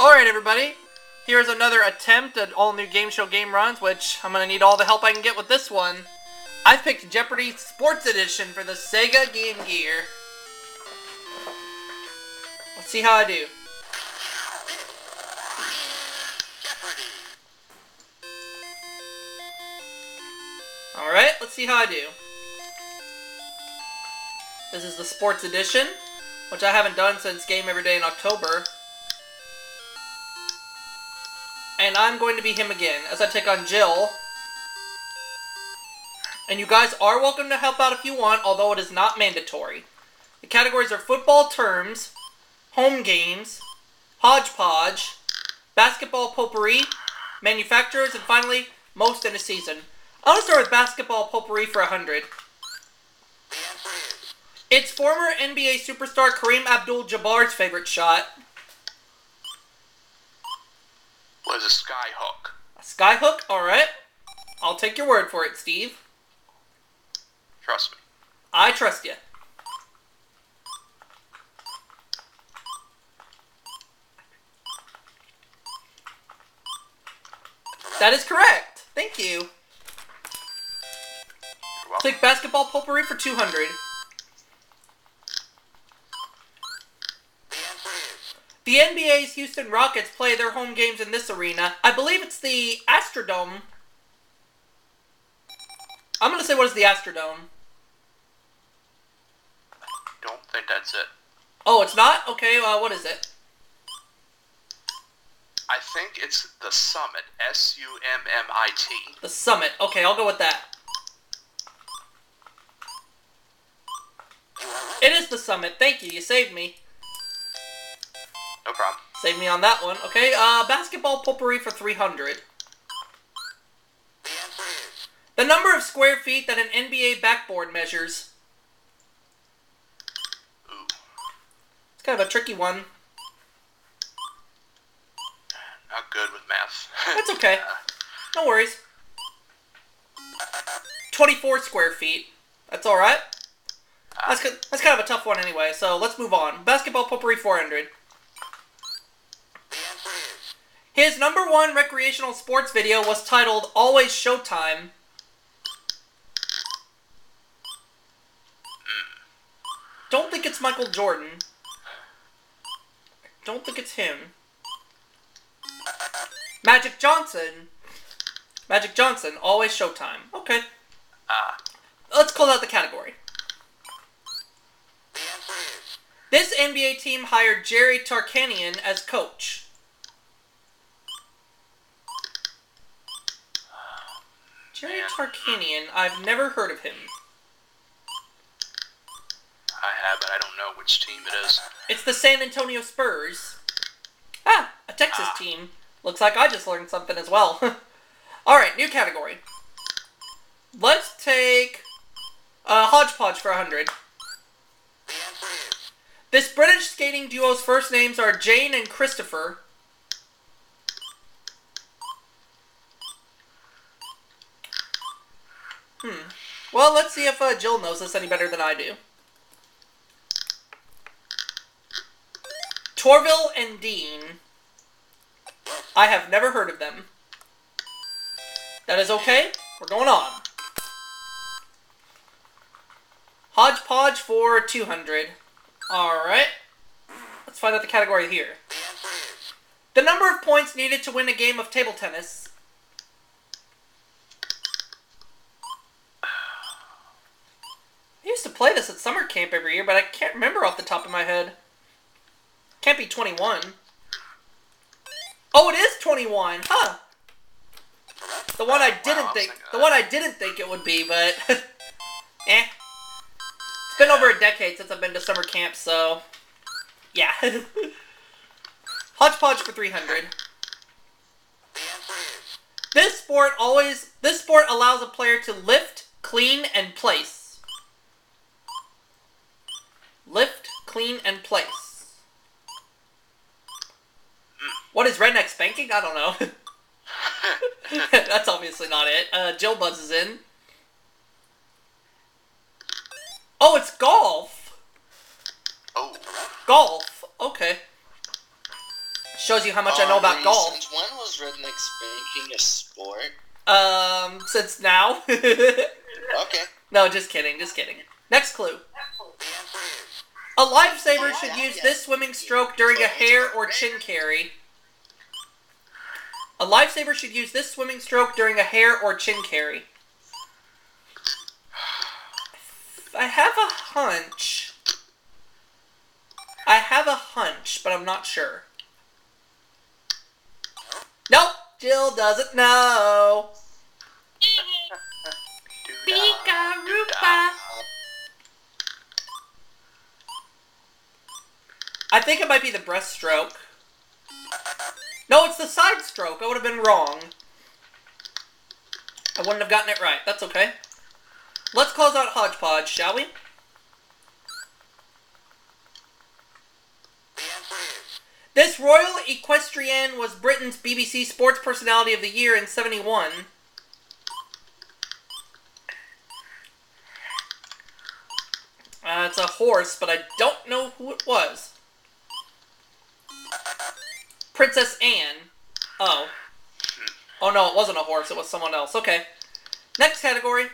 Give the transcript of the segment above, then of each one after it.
Alright, everybody. Here's another attempt at all new game show game runs, which I'm gonna need all the help I can get with this one. I've picked Jeopardy Sports Edition for the Sega Game Gear. Let's see how I do. Alright, let's see how I do. This is the Sports Edition, which I haven't done since Game Every Day in October. And I'm going to be him again, as I take on Jill. And you guys are welcome to help out if you want, although it is not mandatory. The categories are football terms, home games, hodgepodge, basketball potpourri, manufacturers, and finally, most in a season. I want to start with basketball potpourri for 100. It's former NBA superstar Kareem Abdul-Jabbar's favorite shot. Was a skyhook. A skyhook? Alright. I'll take your word for it, Steve. Trust me. I trust you. That is correct. Thank you. Take basketball potpourri for 200. The NBA's Houston Rockets play their home games in this arena. I believe it's the Astrodome. I'm gonna say what is the Astrodome? Don't think that's it. Oh, it's not? Okay, uh, what is it? I think it's the Summit. S U M M I T. The Summit. Okay, I'll go with that. It is the Summit. Thank you. You saved me. No problem. Save me on that one. Okay, uh, basketball potpourri for 300. The number of square feet that an NBA backboard measures. Ooh. It's kind of a tricky one. Not good with math. That's okay. Uh, No worries. 24 square feet. That's alright. That's, that's kind of a tough one anyway, so let's move on. Basketball potpourri 400. His number one recreational sports video was titled Always Showtime. Don't think it's Michael Jordan. Don't think it's him. Magic Johnson. Magic Johnson, always Showtime. Okay. ah. Let's close out the category. This NBA team hired Jerry Tarkanian as coach. Jerry Tarkanian, I've never heard of him. I have, but I don't know which team it is. It's the San Antonio Spurs. Ah, a Texas Ah. team. Looks like I just learned something as well. Alright, new category. Let's take uh, Hodgepodge for 100. This British skating duo's first names are Jane and Christopher. Hmm. Well, let's see if uh, Jill knows this any better than I do. Torvill and Dean. I have never heard of them. That is okay. We're going on. Hodgepodge for 200. Alright. Let's find out the category here. The number of points needed to win a game of table tennis. I used to play this at summer camp every year, but I can't remember off the top of my head. Can't be 21. Oh, it is 21. Huh. The one I didn't was think, the one I didn't think it would be, but eh. It's been over a decade since I've been to summer camp, so yeah. Hodgepodge for 300. This sport always this sport allows a player to lift, clean, and place. Lift, clean, and place. What is redneck spanking? I don't know. That's obviously not it. Uh, Jill buzzes in. Oh, it's golf. Oh. Golf. Okay. shows you how much I know about Um, golf. Since when was redneck spanking a sport? Um, since now. Okay. no, just kidding, just kidding. Next clue. A lifesaver should use this swimming stroke during a hair or chin carry. A lifesaver should use this swimming stroke during a hair or chin carry. I have a hunch. I have a hunch, but I'm not sure. Nope, Jill doesn't know. Pika-rupa. I think it might be the breaststroke. No, it's the side stroke. I would have been wrong. I wouldn't have gotten it right. That's okay. Let's close out Hodgepodge, shall we? This Royal Equestrian was Britain's BBC Sports Personality of the Year in 71. Uh, it's a horse, but I don't know who it was. Princess Anne. Oh. Oh no, it wasn't a horse, it was someone else. Okay. Next category.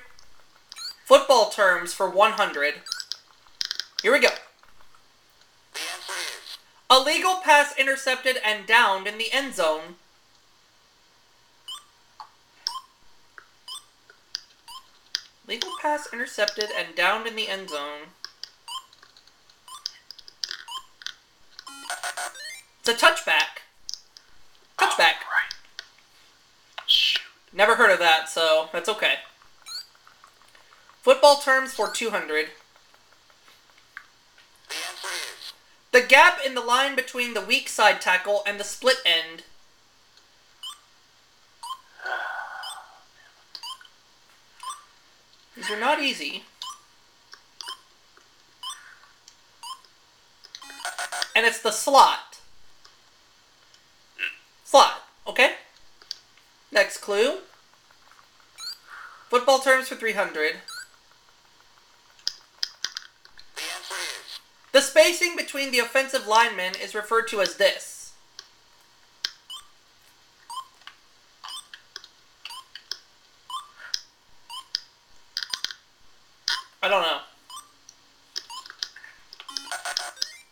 Football terms for 100. Here we go. A legal pass intercepted and downed in the end zone. Legal pass intercepted and downed in the end zone. It's a touchback. Touchback. Right. Shoot. Never heard of that, so that's okay. Football terms for 200. The gap in the line between the weak side tackle and the split end. These are not easy. And it's the slot. Slot, okay? Next clue. Football terms for 300. The spacing between the offensive linemen is referred to as this. I don't know.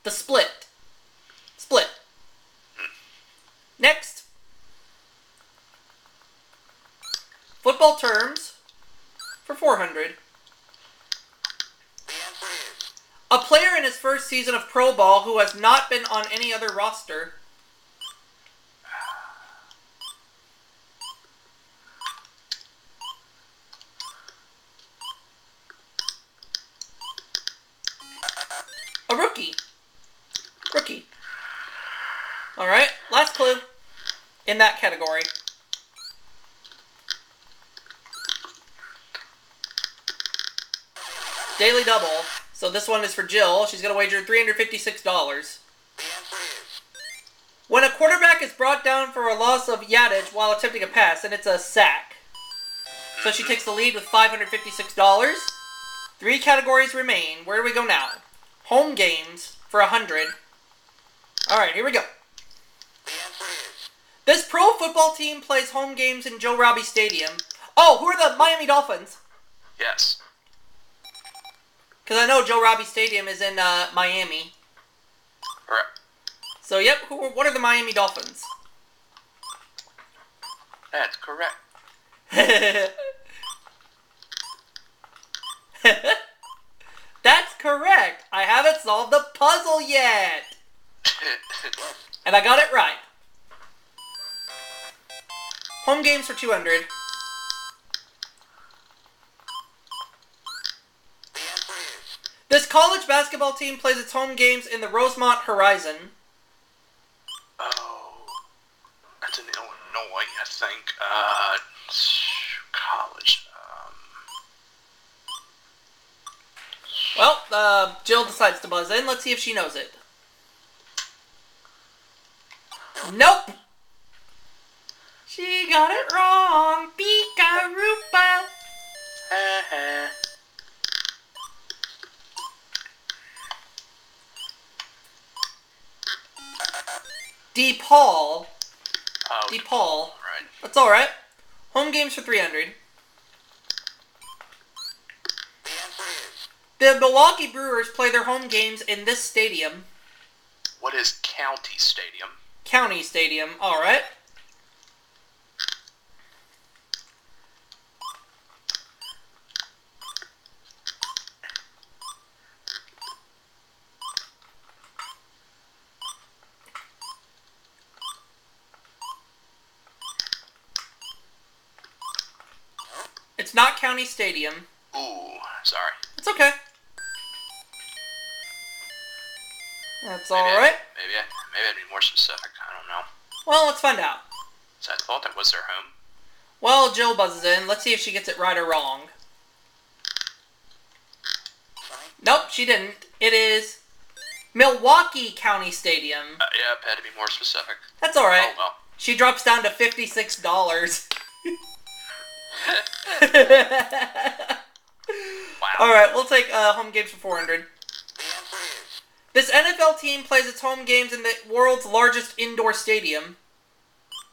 The split. Split. Next. Football terms for 400. A player in his first season of Pro Ball who has not been on any other roster. A rookie. Rookie. Alright, last clue in that category. Daily double. So this one is for Jill. She's going to wager $356. When a quarterback is brought down for a loss of yardage while attempting a pass, and it's a sack. So she takes the lead with $556. Three categories remain. Where do we go now? Home games for 100 Alright, here we go. This pro football team plays home games in Joe Robbie Stadium. Oh, who are the Miami Dolphins? Yes. Because I know Joe Robbie Stadium is in uh, Miami. Correct. So, yep, who, what are the Miami Dolphins? That's correct. That's correct. I haven't solved the puzzle yet. And I got it right. Home games for 200. This college basketball team plays its home games in the Rosemont Horizon. oh. That's in Illinois, I think. Uh, college. Um, Well, uh, Jill decides to buzz in. Let's see if she knows it. Nope. She got it wrong. DePaul. Oh, DePaul. right. That's all right. Home games for 300. The Milwaukee Brewers play their home games in this stadium, What is County Stadium? County Stadium. All right. Not County Stadium. Ooh, sorry. It's okay. That's all Maybe I- right. maybe I, maybe I'd be more specific. I don't know. Well, let's find out. So I thought that was their home. Well, Jill buzzes in. Let's see if she gets it right or wrong. Nope, she didn't. It is Milwaukee County Stadium. Uh, yeah, I had to be more specific. That's all right. Oh well. She drops down to fifty-six dollars. Wow. all right, we'll take uh, home games for four hundred. This NFL team plays its home games in the world's largest indoor stadium.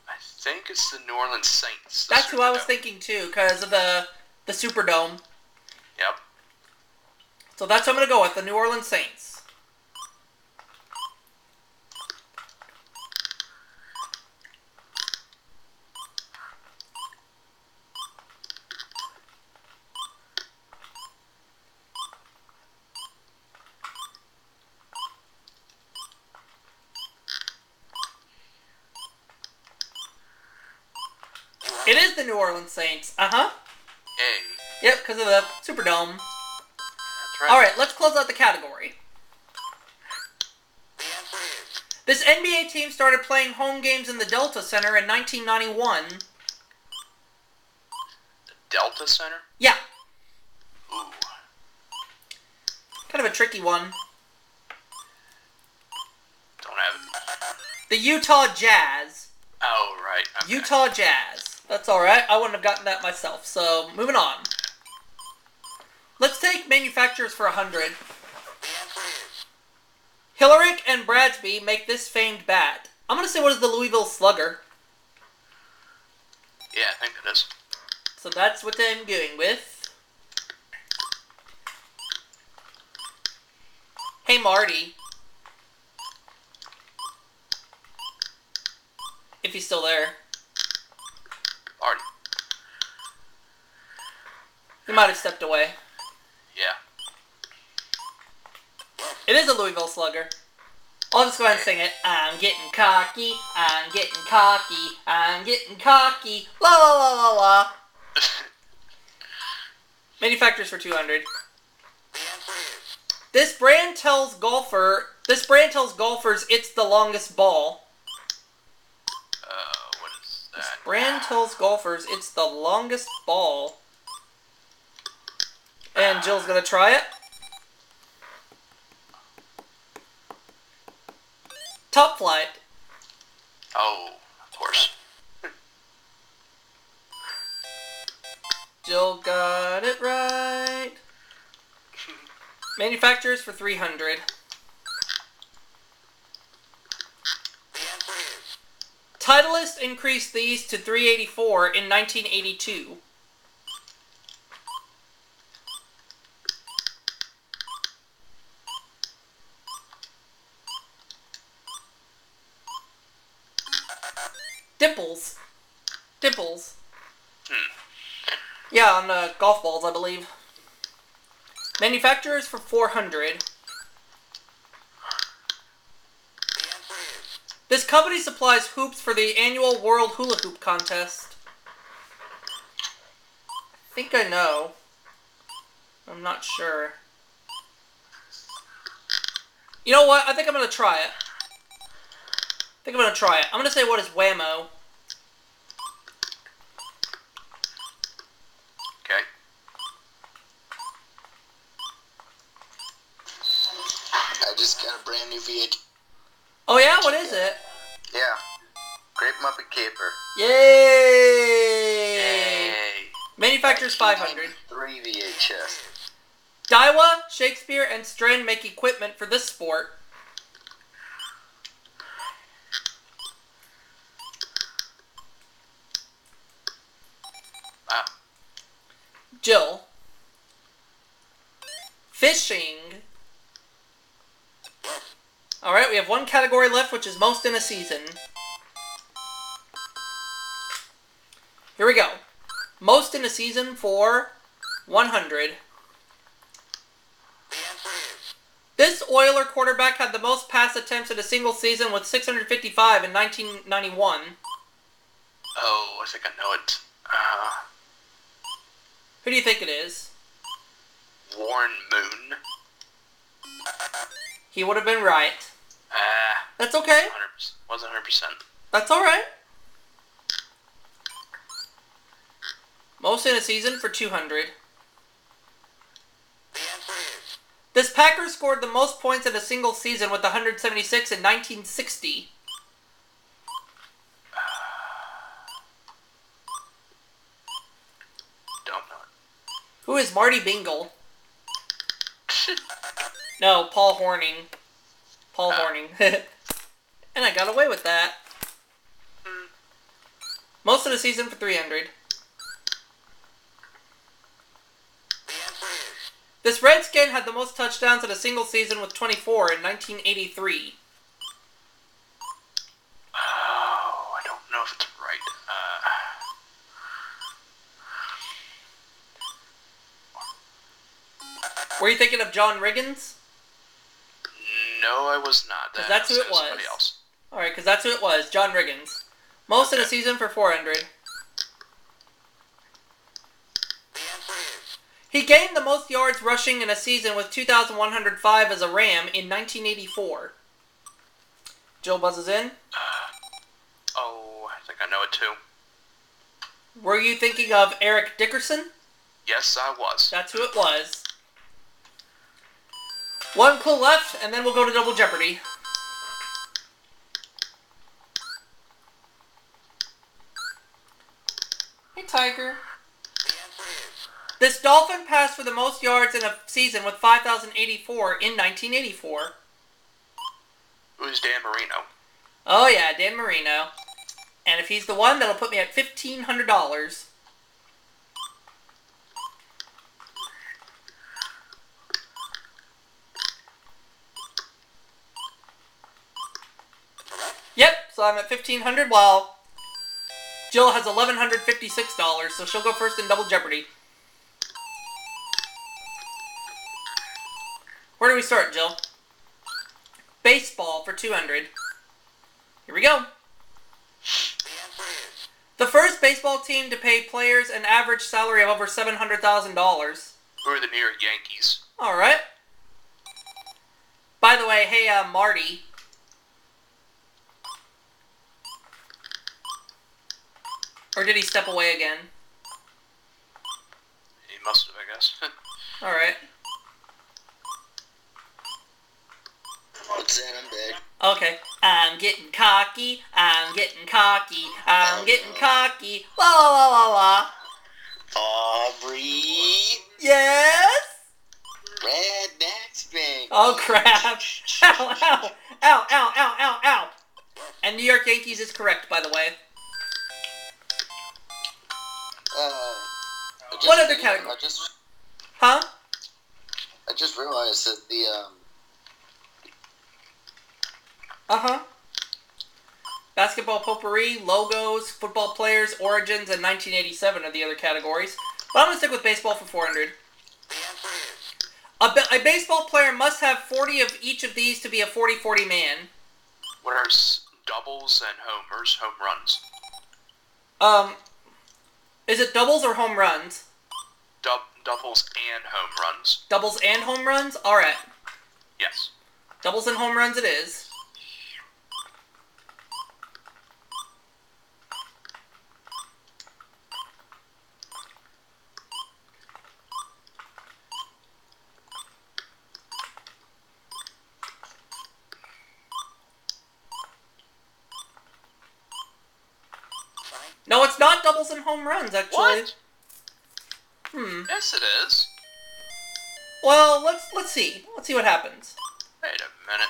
I think it's the New Orleans Saints. That's who I was thinking too, because of the the Superdome. Yep. So that's what I'm gonna go with the New Orleans Saints. It is the New Orleans Saints. Uh huh. Yay. Yep, because of the Superdome. That's right. All right, let's close out the category. This NBA team started playing home games in the Delta Center in 1991. The Delta Center. Yeah, Ooh. kind of a tricky one. Don't have it. The Utah Jazz. Oh right. Okay. Utah Jazz. That's all right. I wouldn't have gotten that myself. So moving on. Let's take manufacturers for a hundred. Hillerich and Bradsby make this famed bat. I'm gonna say what is the Louisville Slugger. Yeah, I think it is. So that's what I'm going with. Hey Marty. If he's still there. He might have stepped away. Yeah. It is a Louisville Slugger. I'll just go ahead and sing it. I'm getting cocky, I'm getting cocky, I'm getting cocky, la la la la la. Manufacturers for 200. This brand tells golfer, this brand tells golfers it's the longest ball. uh, what is that? This brand tells golfers it's the longest ball. And Jill's gonna try it. Top-Flite. Oh, of course. Jill got it right. Manufacturers for 300. Titleist increased these to 384 in 1982. Dimples. Dimples. Hmm. Yeah, on uh, golf balls, I believe. Manufacturers for 400. This company supplies hoops for the annual World Hula Hoop Contest. I think I know. I'm not sure. You know what? I think I'm gonna try it. I think I'm gonna try it. I'm gonna say what is Wham-O. Oh yeah, what is it? Yeah, Grape Muppet Caper. Yay! Yay. Manufacturers 500. Three VHS. Daiwa, Shakespeare, and Strand make equipment for this sport. Ah. Jill. Fishing Alright, we have one category left, which is most in a season. Here we go. Most in a season for 100. This Oiler quarterback had the most pass attempts in a single season with 655 in 1991. Oh, I think I know it. Uh, Who do you think it is? Warren Moon. He would have been right. Ah, That's okay. 100%. Wasn't 100%. That's alright. Most in a season for 200. This Packer scored the most points in a single season with 176 in 1960. Don't know Who is Marty Bingle? No, Paul Hornung. Paul Ah. Hornung. and I got away with that. Most of the season for 300. This Redskin had the most touchdowns in a single season with 24 in 1983. Oh, I don't know if it's right. Uh, Were you thinking of John Riggins? No, I was not. That that's who it was else. Alright, because that's who it was. John Riggins. Most in a season for 400. He gained the most yards rushing in a season with 2,105 as a Ram in 1984. Jill buzzes in. Uh, oh, I think I know it too. Were you thinking of Eric Dickerson? Yes, I was. That's who it was. One clue left, and then we'll go to Double Jeopardy. Hey, Tiger. This Dolphin passed for the most yards in a season with 5,084 in 1984. Who's Dan Marino? Oh, yeah, Dan Marino. And if he's the one, that'll put me at $1,500. Yep, so I'm at $1,500 while Jill has $1,156, so she'll go first in Double Jeopardy. Where do we start, Jill? Baseball for 200. Here we go. The first baseball team to pay players an average salary of over $700,000. Who are the New York Yankees? Alright. By the way, hey, uh, Marty. Or did he step away again? He must have, I guess. Alright. What's that? I'm back. Okay. I'm getting cocky. I'm getting cocky. I'm getting cocky. Wah wah wah wah wah. Aubrey Yes? Rednecks Bank. Oh crap. Ow, ow, ow, ow, ow, ow, ow. And New York Yankees is correct, by the way. Uh, I just What other realized- category? I just, Huh? I just realized that the um, Uh-huh. Basketball potpourri, logos, football players, origins, and 1987 are the other categories. But I'm going to stick with baseball for 400. A, ba- a baseball player must have 40 of each of these to be a 40-40 man. What are doubles and homers? Home runs. Um, is it doubles or home runs? Dub- doubles and home runs. Doubles and home runs? Alright. Yes. Doubles and home runs it is. No, it's not doubles and home runs, actually. What? Hmm. Yes, it is. Well, let's let's see. Let's see what happens. Wait a minute.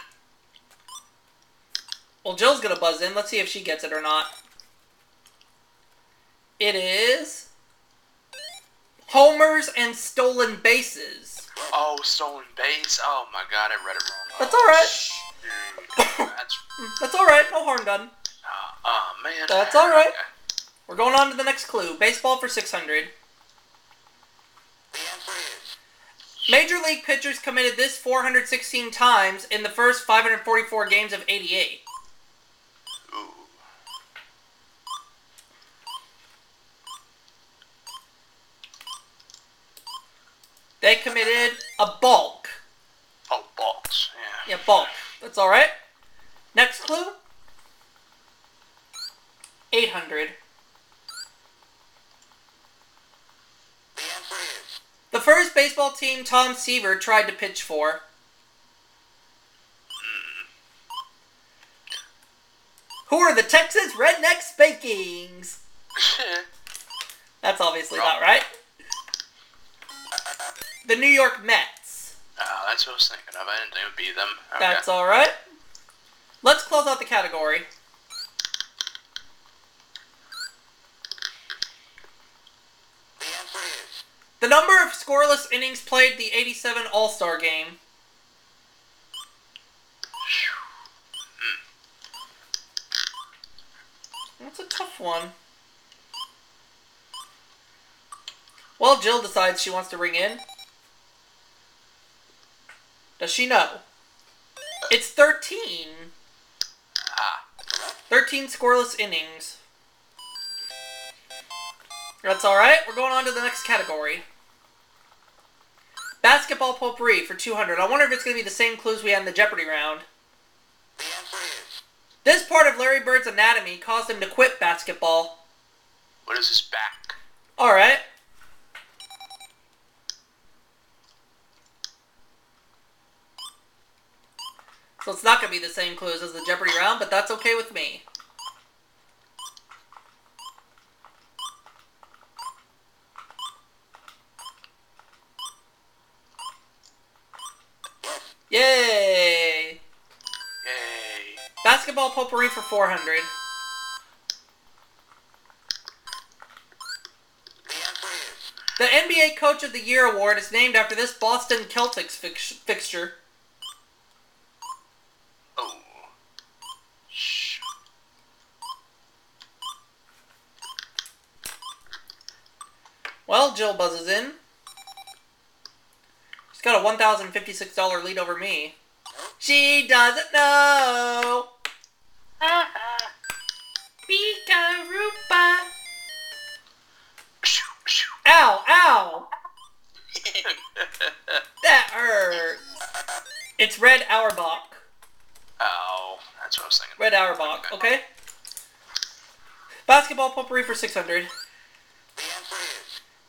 Well, Jill's gonna buzz in. Let's see if she gets it or not. It is homers and stolen bases. Oh, stolen base. Oh my god, I read it wrong. That's all right. Shoot. That's. That's all right. No harm done. Uh, oh man. That's all right. Okay. We're going on to the next clue. Baseball for 600. Major League pitchers committed this 416 times in the first 544 games of 88. Ooh. They committed a balk. Oh, balls. Yeah. Yeah, balk. That's all right. Next clue. 800. The first baseball team Tom Seaver tried to pitch for. Who are the Texas Redneck Spankings? That's obviously not right. The New York Mets. Oh, that's what I was thinking of. I didn't think it would be them. Okay. That's all right. Let's close out the category. The number of scoreless innings played the 87 All-Star game. That's a tough one. Well, Jill decides she wants to ring in. Does she know? It's 13. Ah. 13 scoreless innings. That's alright. We're going on to the next category. Basketball potpourri for 200. I wonder if it's going to be the same clues we had in the Jeopardy round. This part of Larry Bird's anatomy caused him to quit basketball. What is his back? Alright. So it's not going to be the same clues as the Jeopardy round, but that's okay with me. Yay! Yay. Basketball potpourri for 400. The NBA Coach of the Year award is named after this Boston Celtics fix- fixture. Oh. Shh. Well, Jill buzzes in. She's got a $1,056 lead over me. She doesn't know. Pika-roopa. Shoo, shoo. Ow, ow. That hurts. It's Red Auerbach. oh, that's what I was thinking. Red Auerbach, okay? Basketball potpourri for 600.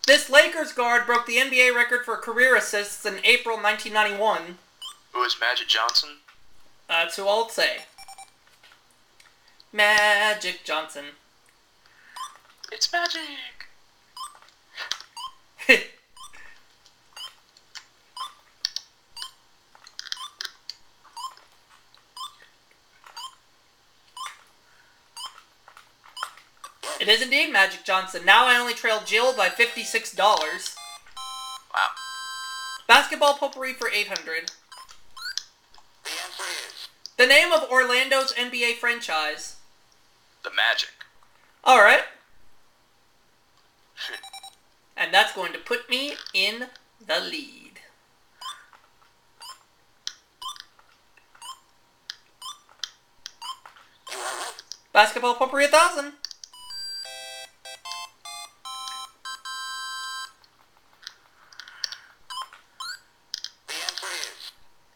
This Lakers guard broke the NBA record for career assists in April 1991. Who is Magic Johnson? That's who I'll say. Magic Johnson. It's Magic. it is indeed Magic Johnson. Now I only trail Jill by $56. Wow. Basketball potpourri for 800. The name of Orlando's NBA franchise. The Magic. Alright. And that's going to put me in the lead. Basketball potpourri 1000.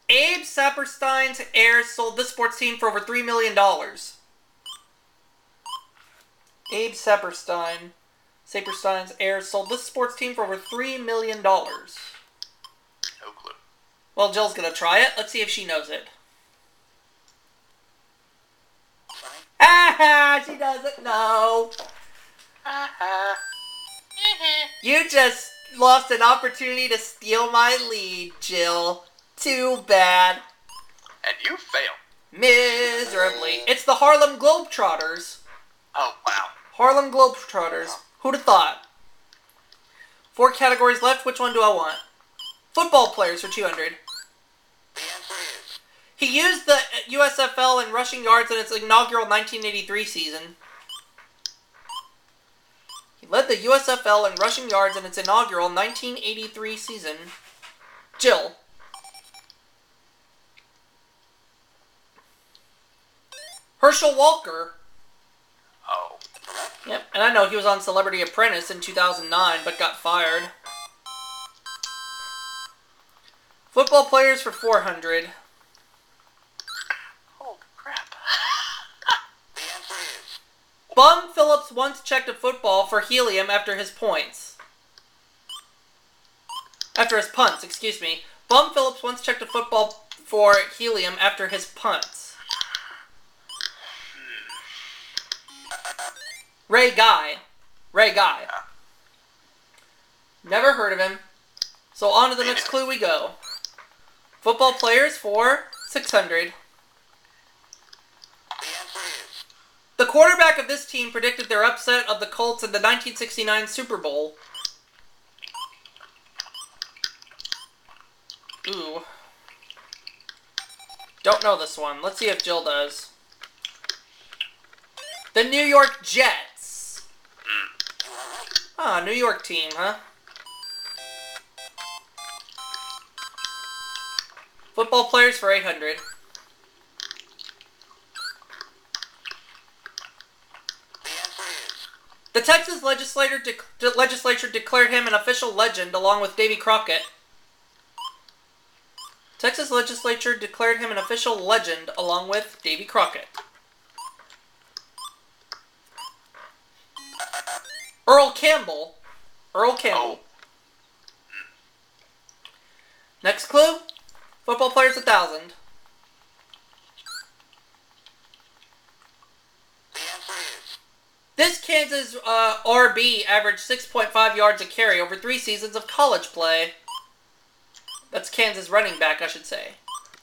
Abe Saperstein's heirs sold this sports team for over $3 million. Abe Saperstein. Saperstein's heirs sold this sports team for over $3 million. No clue. Well, Jill's gonna try it. Let's see if she knows it. Ah, she doesn't know. You just lost an opportunity to steal my lead, Jill. Too bad. And you fail. Miserably. It's the Harlem Globetrotters. Oh, wow. Harlem Globetrotters. Who'd have thought? Four categories left. Which one do I want? Football players for 200. He used the USFL in rushing yards in its inaugural 1983 season. He led the USFL in rushing yards in its inaugural 1983 season. Jill. Herschel Walker. Oh. Yep, and I know he was on Celebrity Apprentice in 2009, but got fired. Football players for 400. Oh, crap. Bum Phillips once checked a football for helium after his points. After his punts, excuse me. Bum Phillips once checked a football for helium after his punts. Ray Guy. Ray Guy. Never heard of him. So on to the next clue we go. Football players for 600. The quarterback of this team predicted their upset of the Colts in the 1969 Super Bowl. Ooh. Don't know this one. Let's see if Jill does. The New York Jets. Ah, New York team, huh? Football players for 800. The Texas legislature, de- legislature declared him an official legend along with Davy Crockett. Texas legislature declared him an official legend along with Davy Crockett. Earl Campbell. Earl Campbell. Oh. Next clue. Football players, a thousand. This Kansas uh, RB averaged 6.5 yards a carry over three seasons of college play. That's Kansas running back, I should say.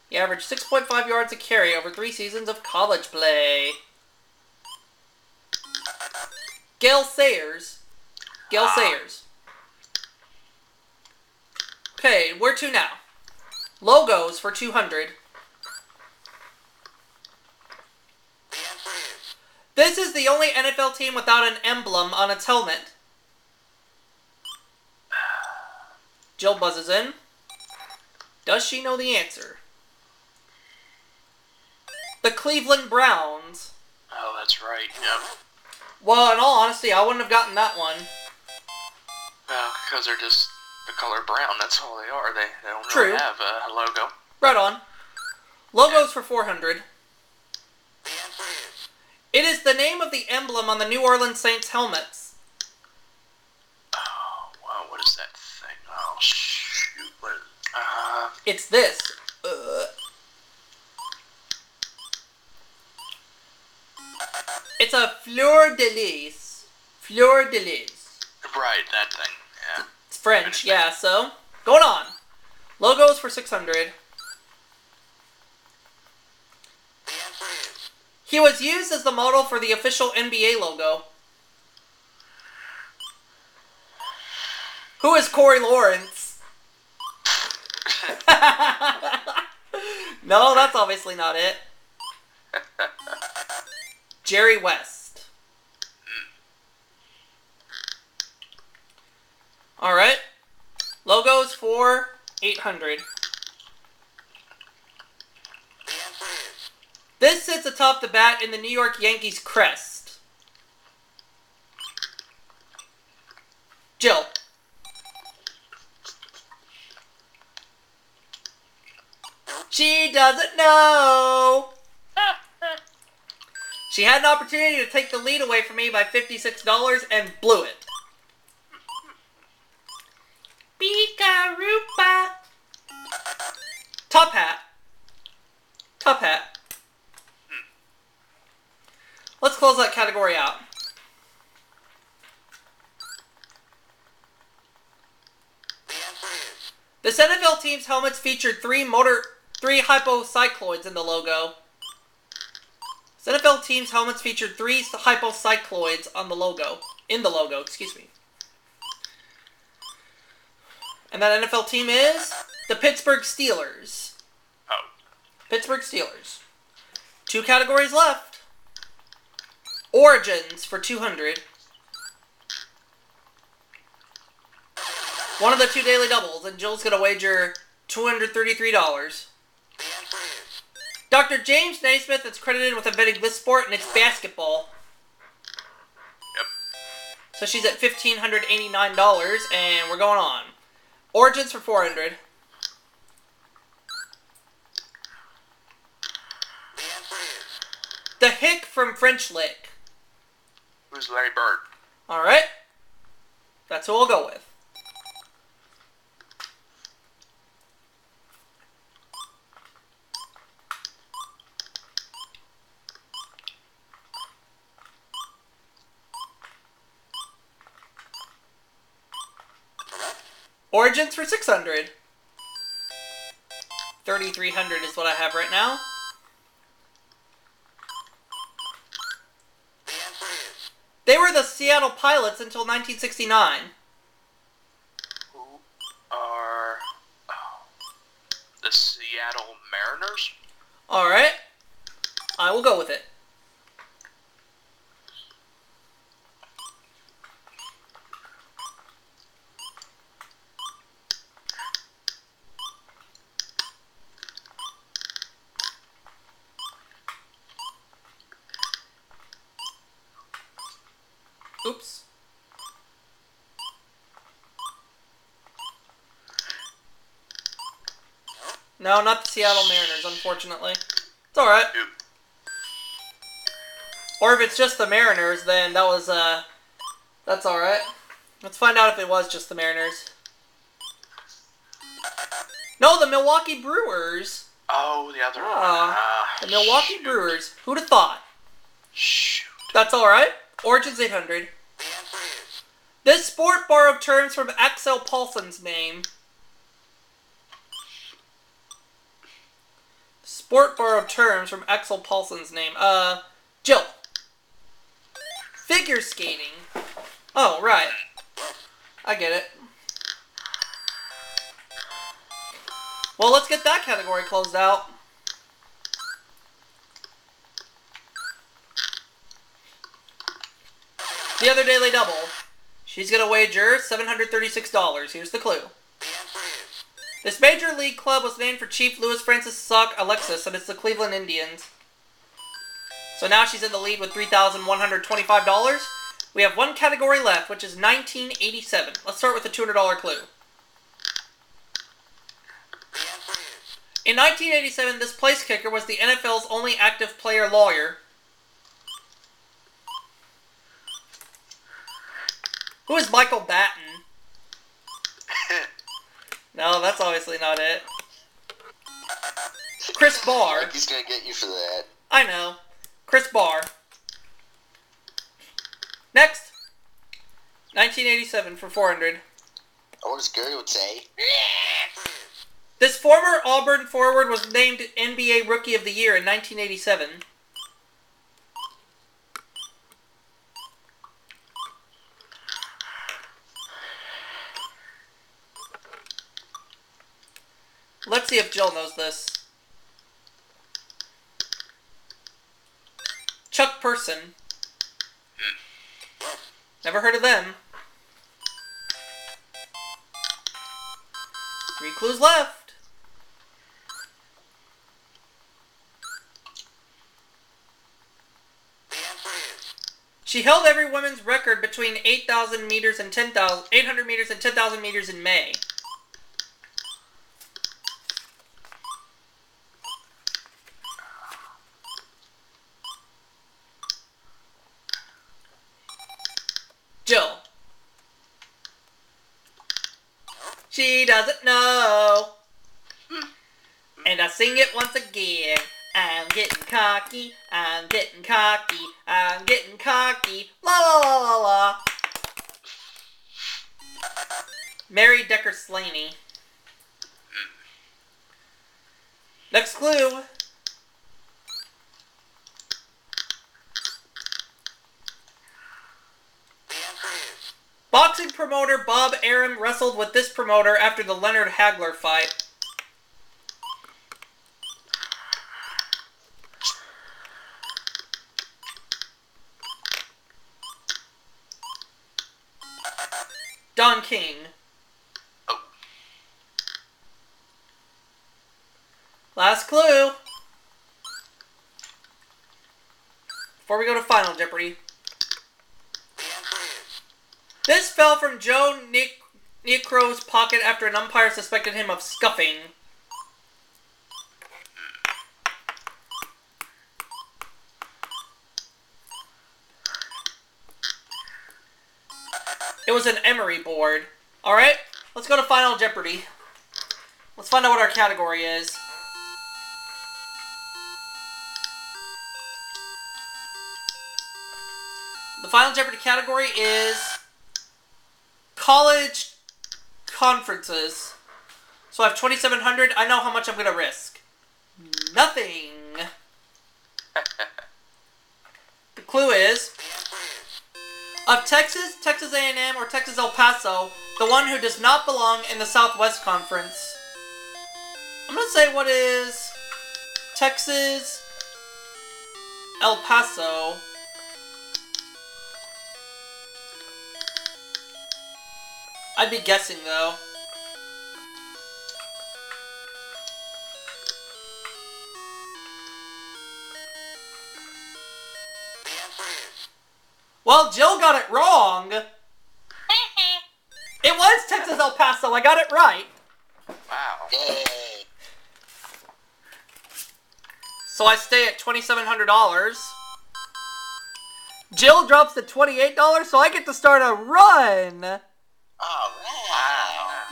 He averaged 6.5 yards a carry over three seasons of college play. Gale Sayers. Gale ah. Sayers. Okay, where to now? Logos for 200. This is the only NFL team without an emblem on its helmet. Jill buzzes in. Does she know the answer? The Cleveland Browns. Oh, that's right. Yep. Well, in all honesty, I wouldn't have gotten that one. Well, because they're just the color brown. That's all they are. They, they don't True. really have a logo. Right on. Logos for 400. It is the name of the emblem on the New Orleans Saints helmets. Oh, wow. What is that thing? Oh, shoot. What is, uh, It's this. Uh. It's a fleur de lis. Fleur de lis. Right, that thing. Yeah. It's French, yeah, so. Going on. Logos for 600. He was used as the model for the official NBA logo. Who is Corey Lawrence? no, that's obviously not it. Jerry West. Alright. Logos for 800. This sits atop the bat in the New York Yankees crest. Jill. She doesn't know. She had an opportunity to take the lead away from me by $56 and blew it. Pika-roopa. Top hat. Top hat. Let's close that category out. This NFL team's helmets featured three motor, three hypocycloids in the logo. This NFL team's helmets featured three hypocycloids on the logo, in the logo, excuse me. And that NFL team is the Pittsburgh Steelers. Oh. Pittsburgh Steelers. Two categories left. Origins for 200. One of the two daily doubles, and Jill's going to wager $233. Dr. James Naismith is credited with inventing this sport, and it's basketball. Yep. So she's at $1,589, and we're going on. Origins for 400. The Hick from French Lick. Who's Larry Bird? Alright. That's who we'll go with. Origins for 600. 3300 is what I have right now. They were the Seattle Pilots until 1969. Who are oh, the Seattle Mariners? Alright. I will go with it. No, not the Seattle Mariners, unfortunately. It's alright. Dude, Or if it's just the Mariners, then that was, uh, that's alright. Let's find out if it was just the Mariners. No, the Milwaukee Brewers. Oh, the other one. Ah, The Milwaukee shoot. Brewers. Who'd have thought? Shoot. That's alright. Origins 800. This sport borrowed terms from Axel Paulsen's name. Sport borrowed terms from Axel Paulsen's name. Uh, Jill. Figure skating. Oh, right. I get it. Well, let's get that category closed out. The other daily double. She's gonna wager $736. Here's the clue. This major league club was named for Chief Louis Francis Sockalexis, and it's the Cleveland Indians. So now she's in the lead with $3,125. We have one category left, which is 1987. Let's start with the $200 clue. In 1987, this place kicker was the NFL's only active player lawyer. Who is Michael Batten? No, that's obviously not it. Chris Bahr. He's gonna get you for that. I know. Chris Bahr. Next. 1987 for 400. I what Gary would say. This former Auburn forward was named NBA Rookie of the Year in 1987. See if Jill knows this. Chuck Person. Never heard of them. Three clues left. She held every women's record between 8,000 meters and 10,000, 800 meters and 10,000 meters in May. Jill. She doesn't know. And I sing it once again. I'm getting cocky. I'm getting cocky. I'm getting cocky. La la la la la. Mary Decker Slaney. Next clue. Boxing promoter Bob Arum wrestled with this promoter after the Leonard Hagler fight. Don King. Last clue. Before we go to Final Jeopardy. The answer is This fell from Joe Nic- Niekro's pocket after an umpire suspected him of scuffing. It was an emery board. Alright, let's go to Final Jeopardy. Let's find out what our category is. The Final Jeopardy category is college conferences. So I have 2,700. I know how much I'm going to risk. Nothing. the clue is the answer is of Texas, Texas A&M, or Texas El Paso, the one who does not belong in the Southwest Conference. I'm gonna say what is Texas El Paso. I'd be guessing though. the answer is Well, Jill got it wrong. It was Texas El Paso. I got it right. wow. yay. So I stay at $2,700. Jill drops to $28, so I get to start a run.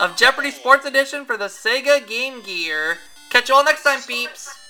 Of Jeopardy Sports Edition for the Sega Game Gear. Catch you all next time, peeps.